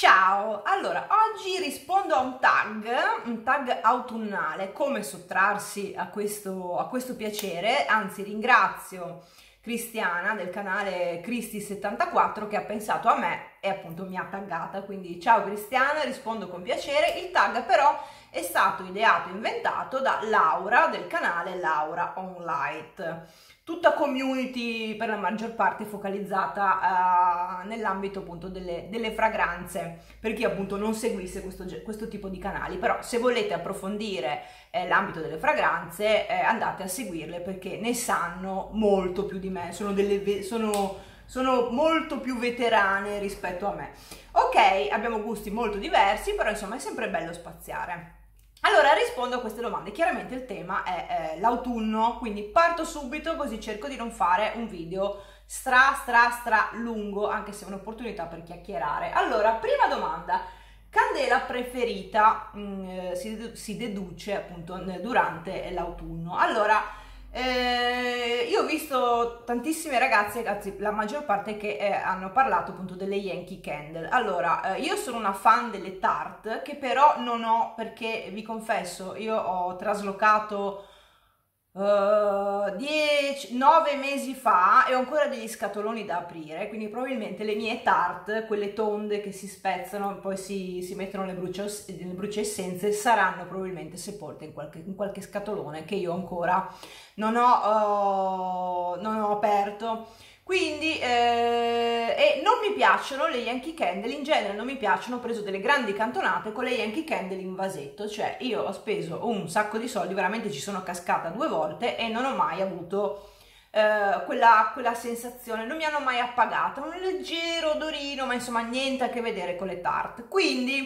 Ciao, allora oggi rispondo a un tag, un tag autunnale, come sottrarsi a questo, a questo piacere, anzi ringrazio Cristiana del canale Cristi74 che ha pensato a me e appunto mi ha taggata, quindi ciao Cristiana, rispondo con piacere, il tag però è stato ideato e inventato da Laura del canale Laura On Light tutta community per la maggior parte focalizzata uh, nell'ambito appunto delle, delle, fragranze per chi appunto non seguisse questo, questo tipo di canali. Però se volete approfondire eh, l'ambito delle fragranze eh, andate a seguirle perché ne sanno molto più di me. Sono, delle, sono, sono molto più veterane rispetto a me. Ok abbiamo gusti molto diversi però insomma è sempre bello spaziare allora rispondo a queste domande, chiaramente il tema è eh, l'autunno, quindi parto subito così cerco di non fare un video stra stra stra lungo, anche se è un'opportunità per chiacchierare. Allora, prima domanda, candela preferita mh, mm, eh, si, deduce appunto durante l'autunno. Allora, eh, visto tantissime ragazze, anzi la maggior parte che eh, hanno parlato appunto delle Yankee Candle. Allora, eh, io sono una fan delle Tarte che però non ho perché vi confesso, io ho traslocato uh, dieci, mesi fa e ho ancora degli scatoloni da aprire, quindi probabilmente le mie tarte, quelle tonde che si spezzano e poi si, si mettono nelle brucia, nelle brucia essenze, saranno probabilmente sepolte in qualche, in qualche scatolone che io ancora non ho, uh, non ho aperto. Quindi, eh, non mi piacciono le Yankee Candle, in genere non mi piacciono, ho preso delle grandi cantonate con le Yankee Candle in vasetto, cioè io ho speso un sacco di soldi, veramente ci sono cascata due volte e non ho mai avuto eh, quella, quella sensazione, non mi hanno mai appagata, un leggero odorino, ma insomma niente a che vedere con le tarte. Quindi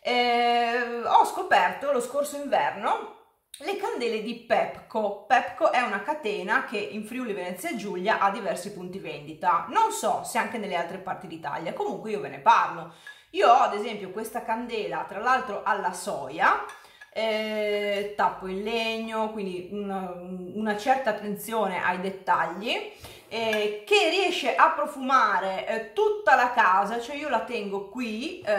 eh, ho scoperto lo scorso inverno le candele di Pepco. Pepco è una catena che in Friuli Venezia Giulia ha diversi punti vendita. Non so se anche nelle altre parti d'Italia, comunque io ve ne parlo. Io ho ad esempio questa candela, tra l'altro alla soia, eh, tappo in legno, quindi una, una certa attenzione ai dettagli eh, che riesce a profumare eh, tutta la casa, cioè io la tengo qui eh,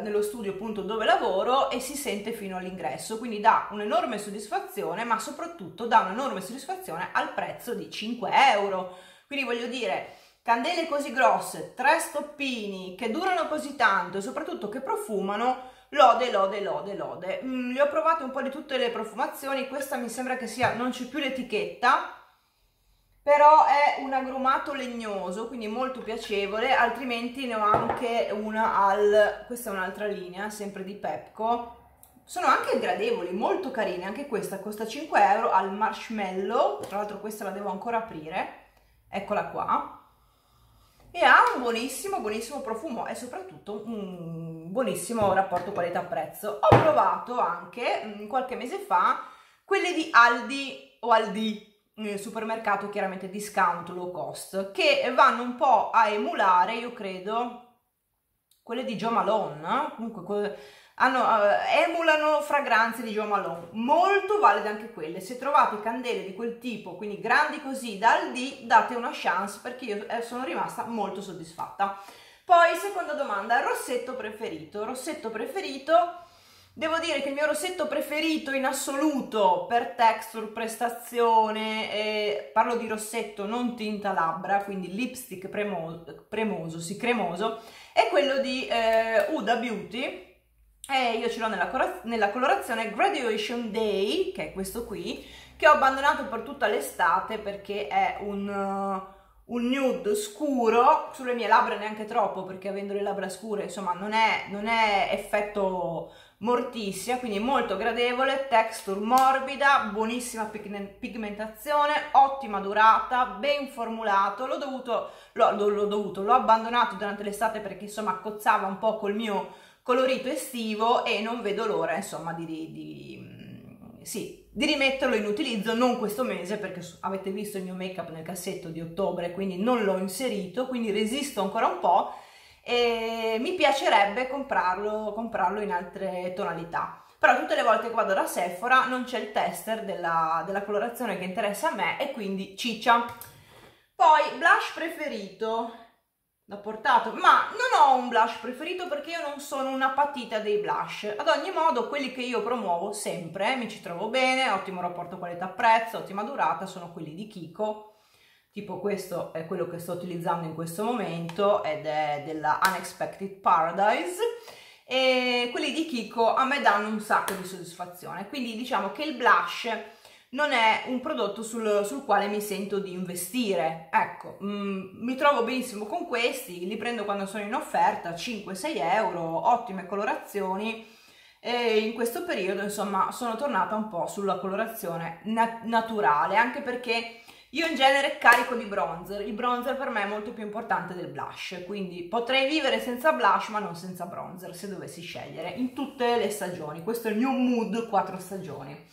nello studio appunto dove lavoro e si sente fino all'ingresso, quindi dà un'enorme soddisfazione, ma soprattutto dà un'enorme soddisfazione al prezzo di 5 euro. Quindi voglio dire, candele così grosse, tre stoppini che durano così tanto e soprattutto che profumano, lode, lode, lode, lode. Mm, le ho provate un po' di tutte le profumazioni, questa mi sembra che sia, non c'è più l'etichetta, però è un agrumato legnoso, quindi molto piacevole, altrimenti ne ho anche una al, questa è un'altra linea, sempre di Pepco, sono anche gradevoli, molto carine, anche questa costa 5 euro al marshmallow, tra l'altro questa la devo ancora aprire, eccola qua, e ha un buonissimo, buonissimo profumo e soprattutto un buonissimo rapporto qualità-prezzo. Ho provato anche mm, qualche mese fa quelle di Aldi o Aldi, nel supermercato chiaramente discount low cost che vanno un po' a emulare io credo quelle di Joe Malone comunque hanno, uh, emulano fragranze di Joe Malone. Molto valide anche quelle. Se trovate candele di quel tipo quindi grandi così dal D date una chance perché io eh, sono rimasta molto soddisfatta. Poi seconda domanda rossetto preferito. Rossetto preferito Devo dire che il mio rossetto preferito in assoluto per texture, prestazione, eh, parlo di rossetto non tinta labbra, quindi lipstick premoso, premoso sì cremoso, è quello di eh, Uda Beauty. E io ce l'ho nella, nella colorazione Graduation Day, che è questo qui, che ho abbandonato per tutta l'estate perché è un... Un nude scuro. Sulle mie labbra neanche troppo perché avendo le labbra scure insomma non è, non è effetto mortissima quindi molto gradevole texture morbida buonissima pigmentazione ottima durata ben formulato. L'ho dovuto l'ho abbandonato durante l'estate perché insomma cozzava un po' col mio colorito estivo e non vedo l'ora insomma di, di sì, di rimetterlo in utilizzo, non questo mese perché avete visto il mio make up nel cassetto di ottobre, quindi non l'ho inserito, quindi resisto ancora un po' e mi piacerebbe comprarlo, comprarlo in altre tonalità. Però tutte le volte che vado da Sephora non c'è il tester della, della colorazione che interessa a me e quindi ciccia. Poi, blush preferito. da portato, ma non ho un blush preferito perché io non sono una patita dei blush. Ad ogni modo, quelli che io promuovo sempre, mi ci trovo bene, ottimo rapporto qualità-prezzo, ottima durata, sono quelli di Kiko. Tipo questo è quello che sto utilizzando in questo momento ed è della Unexpected Paradise e quelli di Kiko a me danno un sacco di soddisfazione. Quindi diciamo che il blush non è un prodotto sul, sul quale mi sento di investire. Ecco, mm, mi trovo benissimo con questi, li prendo quando sono in offerta, 5-6 euro, ottime colorazioni e in questo periodo insomma sono tornata un po' sulla colorazione nat naturale, anche perché io in genere carico di bronzer, il bronzer per me è molto più importante del blush, quindi potrei vivere senza blush ma non senza bronzer se dovessi scegliere, in tutte le stagioni, questo è il mio mood 4 stagioni.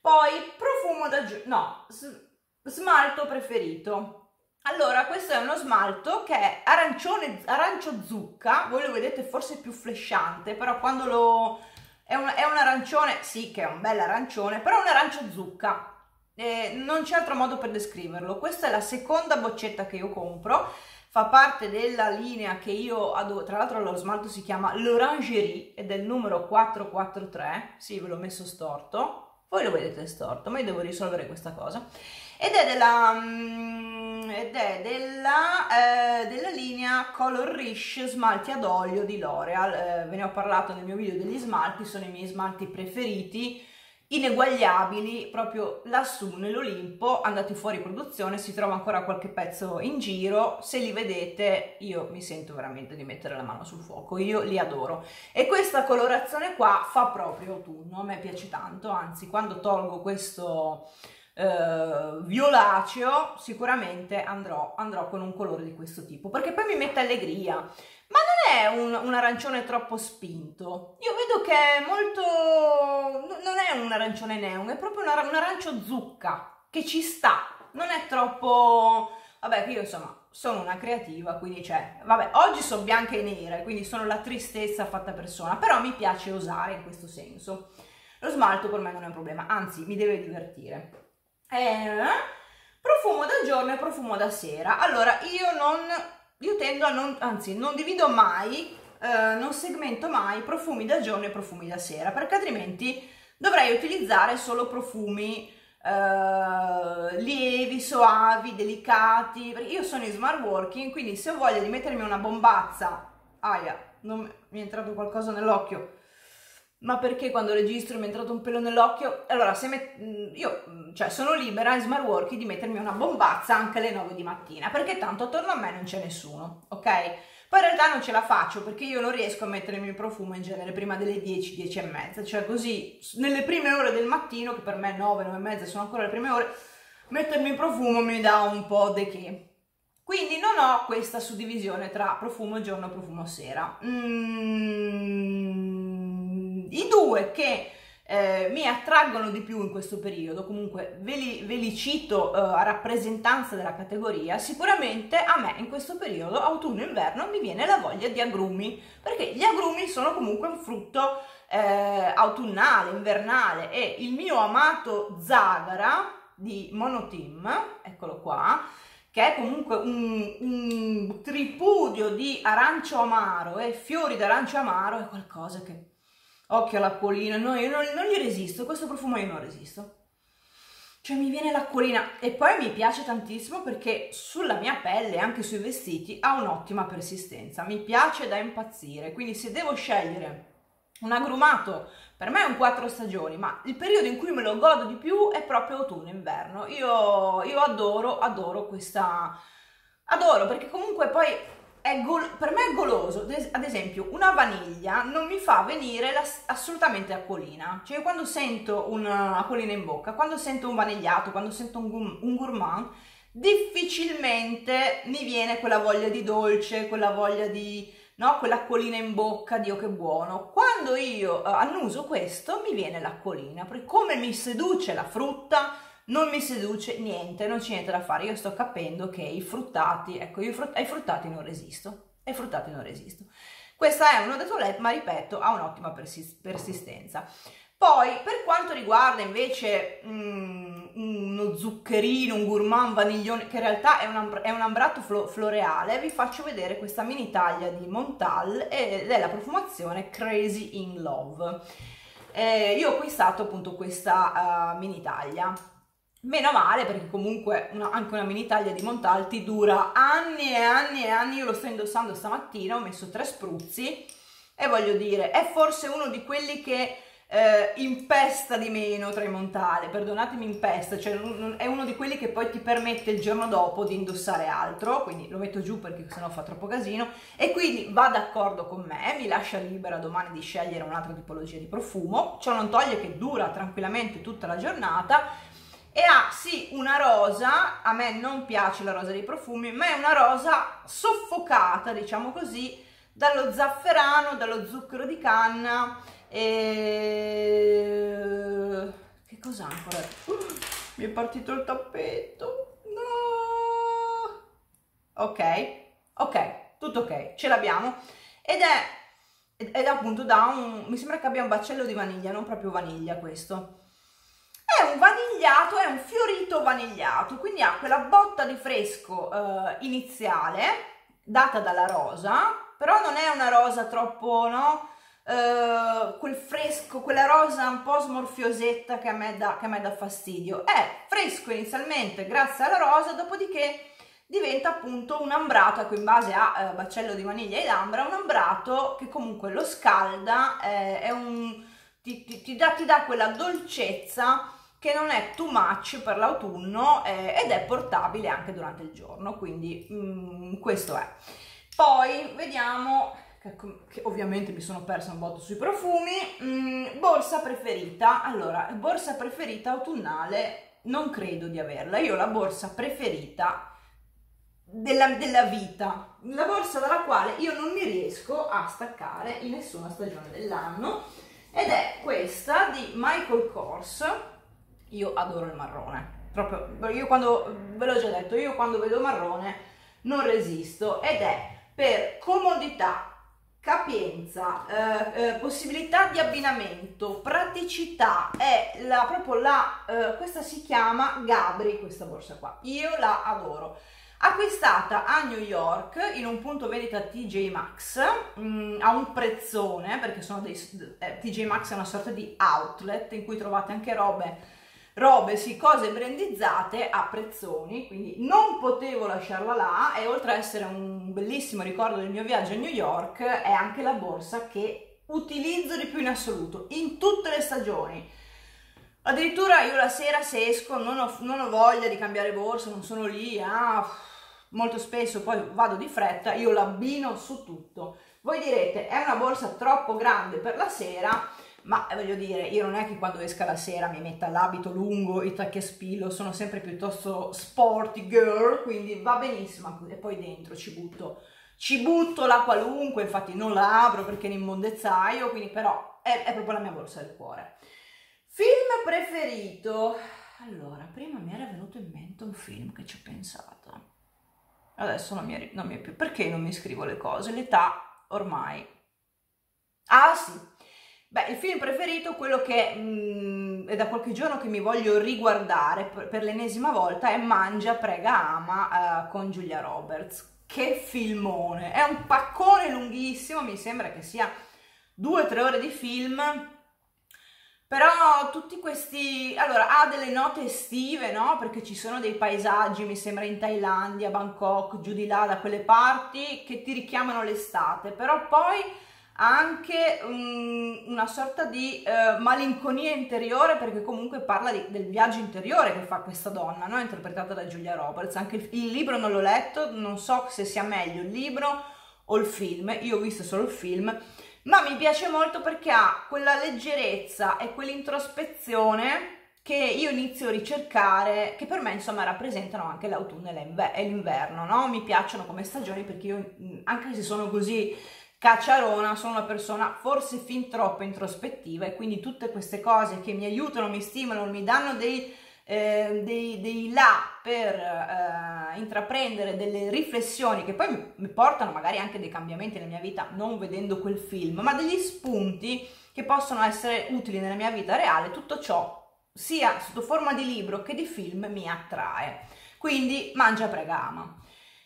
Poi profumo da giù, no, smalto preferito. Allora, questo è uno smalto che è arancione, arancio zucca, voi lo vedete forse più flashante, però quando lo... È un, è un arancione, sì che è un bel arancione, però è un arancio zucca, eh, non c'è altro modo per descriverlo. Questa è la seconda boccetta che io compro, fa parte della linea che io adoro, tra l'altro lo smalto si chiama L'Orangerie ed è il numero 443, sì ve l'ho messo storto, voi lo vedete storto, ma io devo risolvere questa cosa. Ed è della, mm, ed è della, eh, della linea Color Riche smalti ad olio di L'Oreal. Eh, ve ne ho parlato nel mio video degli smalti, sono i miei smalti preferiti ineguagliabili proprio lassù nell'Olimpo, andati fuori produzione, si trova ancora qualche pezzo in giro, se li vedete io mi sento veramente di mettere la mano sul fuoco, io li adoro. E questa colorazione qua fa proprio autunno, a me piace tanto, anzi quando tolgo questo eh, violaceo sicuramente andrò, andrò con un colore di questo tipo, perché poi mi mette allegria ma non è un, un, arancione troppo spinto. Io vedo che è molto... non è un arancione neon, è proprio un, un arancio zucca, che ci sta. Non è troppo... Vabbè, io insomma sono una creativa, quindi cioè, vabbè, oggi sono bianca e nera, quindi sono la tristezza fatta persona, però mi piace osare in questo senso. Lo smalto per me non è un problema, anzi mi deve divertire. Eh, profumo da giorno e profumo da sera. Allora, io non io tendo a non, anzi non divido mai, eh, non segmento mai profumi da giorno e profumi da sera, perché altrimenti dovrei utilizzare solo profumi eh, lievi, soavi, delicati, perché io sono in smart working, quindi se ho voglia di mettermi una bombazza, aia, non, mi è entrato qualcosa nell'occhio, ma perché quando registro mi è entrato un pelo nell'occhio? Allora, se met... Mm, io mm, cioè, sono libera in smart working di mettermi una bombazza anche alle 9 di mattina, perché tanto attorno a me non c'è nessuno, ok? Poi in realtà non ce la faccio perché io non riesco a mettermi il profumo in genere prima delle 10, 10 e mezza, cioè così nelle prime ore del mattino, che per me 9, 9 e mezza sono ancora le prime ore, mettermi il profumo mi dà un po' de che. Quindi non ho questa suddivisione tra profumo giorno e profumo sera. Mm i due che eh, mi attraggono di più in questo periodo, comunque ve li, ve li cito eh, a rappresentanza della categoria, sicuramente a me in questo periodo, autunno-inverno, mi viene la voglia di agrumi, perché gli agrumi sono comunque un frutto eh, autunnale, invernale. E il mio amato zagara di Monoteam, eccolo qua, che è comunque un, un tripudio di arancio amaro e fiori d'arancio amaro, è qualcosa che occhio all'acquolina, no, io non, non gli resisto, questo profumo io non resisto. Cioè mi viene l'acquolina e poi mi piace tantissimo perché sulla mia pelle, anche sui vestiti, ha un'ottima persistenza, mi piace da impazzire, quindi se devo scegliere un agrumato, per me è un quattro stagioni, ma il periodo in cui me lo godo di più è proprio autunno-inverno. Io, io adoro, adoro questa... Adoro perché comunque poi per me è goloso, ad esempio una vaniglia non mi fa venire la, assolutamente acquolina, cioè quando sento un'acquolina in bocca, quando sento un vanigliato, quando sento un, un gourmand, difficilmente mi viene quella voglia di dolce, quella voglia di, no, quell'acquolina in bocca, Dio che buono. Quando io uh, annuso questo mi viene l'acquolina, perché come mi seduce la frutta, non mi seduce niente, non c'è niente da fare, io sto capendo che i fruttati, ecco, io frut- ai fruttati non resisto, ai fruttati non resisto. Questa è una da toilette, ma ripeto, ha un'ottima persis- persistenza. Poi, per quanto riguarda invece mh, mm, uno zuccherino, un gourmand vaniglione, che in realtà è un, è un ambrato flo, floreale, vi faccio vedere questa mini taglia di Montal ed è la profumazione Crazy in Love. Eh, io ho acquistato appunto questa uh, mini taglia. Meno male perché comunque una, anche una mini taglia di Montal ti dura anni e anni e anni, io lo sto indossando stamattina, ho messo tre spruzzi e voglio dire, è forse uno di quelli che eh, impesta di meno tra i montali, perdonatemi impesta, cioè è uno di quelli che poi ti permette il giorno dopo di indossare altro, quindi lo metto giù perché sennò fa troppo casino. E quindi va d'accordo con me, mi lascia libera domani di scegliere un'altra tipologia di profumo, ciò non toglie che dura tranquillamente tutta la giornata e ha sì una rosa, a me non piace la rosa dei profumi, ma è una rosa soffocata, diciamo così, dallo zafferano, dallo zucchero di canna e... Che cos'ha ancora? Uh, mi è partito il tappeto. No! Ok, ok, tutto ok, ce l'abbiamo. Ed è, ed appunto da un... mi sembra che abbia un baccello di vaniglia, non proprio vaniglia questo. È un vanigliato, è un fiorito vanigliato, quindi ha quella botta di fresco eh, iniziale data dalla rosa, però non è una rosa troppo, no? Uh, quel fresco, quella rosa un po' smorfiosetta che a, me dà, che a me dà fastidio. È fresco inizialmente grazie alla rosa, dopodiché diventa appunto un ambrato, ecco in base a uh, baccello di vaniglia ed ambra, un ambrato che comunque lo scalda, eh, un, ti, ti, ti, dà, ti, dà, quella dolcezza che non è too much per l'autunno eh, ed è portabile anche durante il giorno, quindi mm, questo è. Poi vediamo che, che, ovviamente mi sono persa un botto sui profumi. Mm, borsa preferita. Allora, borsa preferita autunnale non credo di averla. Io ho la borsa preferita della, della, vita, la borsa dalla quale io non mi riesco a staccare in nessuna stagione dell'anno ed è questa di Michael Kors. Io adoro il marrone. Proprio, io quando, ve l'ho già detto, io quando vedo marrone non resisto ed è per comodità, capienza, eh, eh, possibilità di abbinamento, praticità, è la, proprio la, eh, questa si chiama Gabri, questa borsa qua, io la adoro. Acquistata a New York in un punto vendita TJ Maxx mh, mm, a un prezzone perché dei, eh, TJ Maxx è una sorta di outlet in cui trovate anche robe robe, sì, cose brandizzate a prezzoni, quindi non potevo lasciarla là e oltre ad essere un bellissimo ricordo del mio viaggio a New York è anche la borsa che utilizzo di più in assoluto, in tutte le stagioni. Addirittura io la sera se esco non ho, non ho voglia di cambiare borsa, non sono lì, ah, molto spesso poi vado di fretta, io l'abbino su tutto. Voi direte, è una borsa troppo grande per la sera, ma eh, voglio dire, io non è che quando esca la sera mi metta l'abito lungo, i tacchi a spillo, sono sempre piuttosto sporty girl, quindi va benissimo, e poi dentro ci butto, ci butto la qualunque, infatti non la apro perché ne immondezzaio, quindi però è, è proprio la mia borsa del cuore. Film preferito? Allora, prima mi era venuto in mente un film che ci ho pensato, adesso non mi, è, non mi è più, perché non mi scrivo le cose? L'età ormai. Ah sì, Beh, il film preferito, quello che mh, mm, è da qualche giorno che mi voglio riguardare per, per l'ennesima volta, è Mangia, prega, ama uh, con Giulia Roberts. Che filmone! È un paccone lunghissimo, mi sembra che sia due o tre ore di film, però tutti questi... Allora, ha delle note estive, no? Perché ci sono dei paesaggi, mi sembra in Thailandia, Bangkok, giù di là, da quelle parti, che ti richiamano l'estate, però poi anche um, una sorta di uh, malinconia interiore perché comunque parla di, del viaggio interiore che fa questa donna, no? interpretata da Giulia Roberts. Anche il, il, libro non l'ho letto, non so se sia meglio il libro o il film, io ho visto solo il film, ma mi piace molto perché ha quella leggerezza e quell'introspezione che io inizio a ricercare, che per me insomma rappresentano anche l'autunno e l'inverno, no? Mi piacciono come stagioni perché io, anche se sono così cacciarona, sono una persona forse fin troppo introspettiva e quindi tutte queste cose che mi aiutano, mi stimolano, mi danno dei, eh, dei, dei là per eh, intraprendere delle riflessioni che poi mi, portano magari anche dei cambiamenti nella mia vita non vedendo quel film, ma degli spunti che possono essere utili nella mia vita reale, tutto ciò sia sotto forma di libro che di film mi attrae. Quindi Mangia Pregama.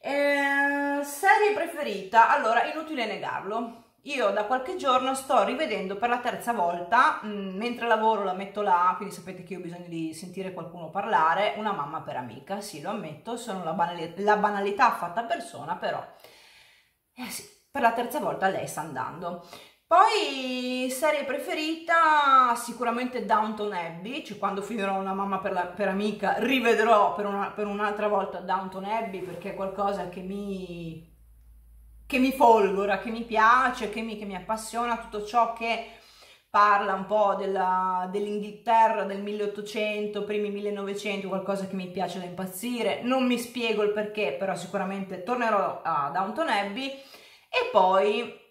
Eh, serie preferita? Allora, inutile negarlo. Io da qualche giorno sto rivedendo per la terza volta, mh, mm, mentre lavoro la metto là, quindi sapete che io ho bisogno di sentire qualcuno parlare, una mamma per amica, sì lo ammetto, sono la, banali- la banalità fatta persona, però eh sì, per la terza volta lei sta andando. Poi serie preferita sicuramente Downton Abbey, cioè quando finirò una mamma per, la, per amica rivedrò per, una, per, un'altra volta Downton Abbey perché è qualcosa che mi, che mi folgora, che mi piace, che mi, che mi appassiona, tutto ciò che parla un po' della, dell'Inghilterra del 1800, primi 1900, qualcosa che mi piace da impazzire, non mi spiego il perché, però sicuramente tornerò a Downton Abbey. E poi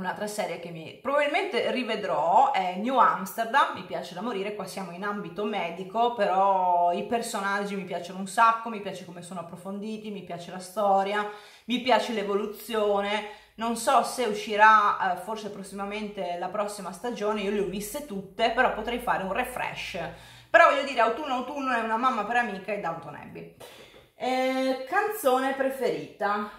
Un'altra serie che mi probabilmente rivedrò è New Amsterdam, mi piace da morire, qua siamo in ambito medico, però i personaggi mi piacciono un sacco, mi piace come sono approfonditi, mi piace la storia, mi piace l'evoluzione, non so se uscirà eh, forse prossimamente la prossima stagione, io le ho viste tutte, però potrei fare un refresh. Però voglio dire, autunno autunno è una mamma per amica e Downton Abbey. Eh, canzone preferita?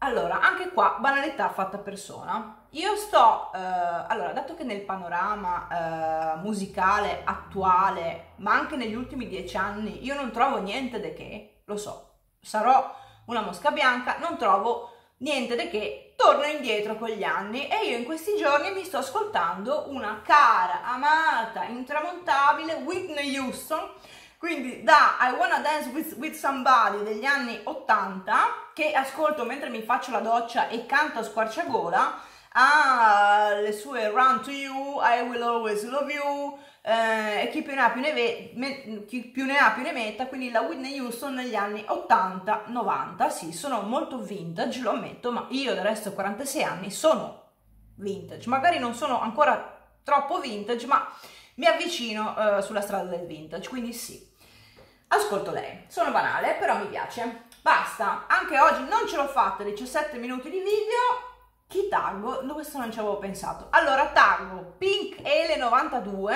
Allora, anche qua banalità fatta persona. Io sto, eh, allora, dato che nel panorama eh, musicale attuale, ma anche negli ultimi dieci anni, io non trovo niente di che, lo so, sarò una mosca bianca, non trovo niente di che, torno indietro con gli anni e io in questi giorni mi sto ascoltando una cara, amata, intramontabile Whitney Houston, quindi da I Wanna Dance with, with, Somebody degli anni 80, che ascolto mentre mi faccio la doccia e canto a squarciagola, ha le sue Run to You, I Will Always Love You, eh, e chi più ne ha più ne, ve- me- chi più ne ha più ne metta, quindi la Whitney Houston negli anni 80-90, sì, sono molto vintage, lo ammetto, ma io del resto 46 anni sono vintage, magari non sono ancora troppo vintage, ma mi avvicino eh, sulla strada del vintage, quindi sì. Ascolto lei, sono banale, però mi piace. Basta, anche oggi non ce l'ho fatta, 17 minuti di video, chi taggo? No, questo non ci avevo pensato. Allora taggo Pink Ele 92,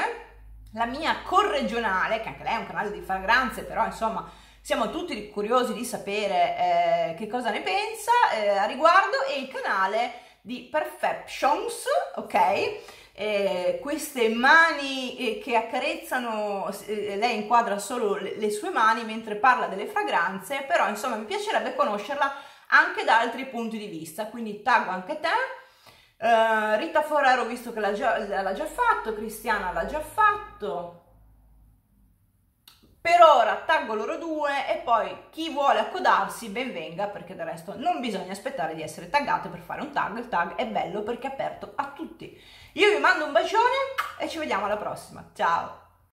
la mia corregionale, che anche lei è un canale di fragranze, però insomma siamo tutti curiosi di sapere eh, che cosa ne pensa eh, a riguardo, e il canale di Perfections, ok? Eh, queste mani eh, che accarezzano, eh, lei inquadra solo le, le, sue mani mentre parla delle fragranze, però insomma mi piacerebbe conoscerla anche da altri punti di vista, quindi taggo anche te. Uh, Rita Forero, visto che l'ha già, l'ha già fatto, Cristiana l'ha già fatto. Per ora taggo loro due e poi chi vuole accodarsi ben venga perché del resto non bisogna aspettare di essere taggate per fare un tag, il tag è bello perché è aperto a tutti. Io vi mando un bacione e ci vediamo alla prossima, ciao!